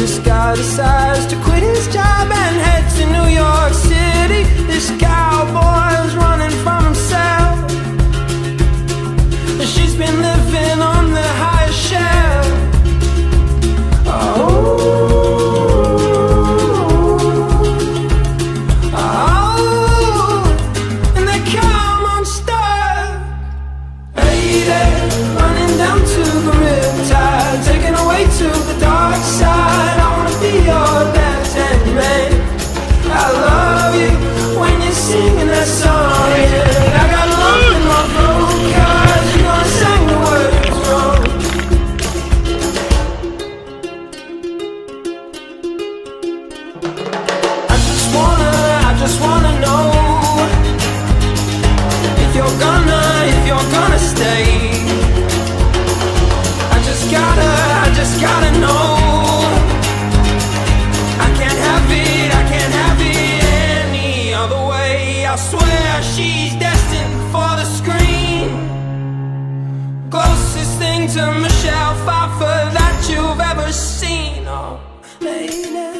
This guy decides to quit his job and head to New York City. This cowboy's running day. I just gotta, I just gotta know. I can't have it, I can't have it any other way. I swear she's destined for the screen. Closest thing to Michelle Pfeiffer that you've ever seen. Oh, lady.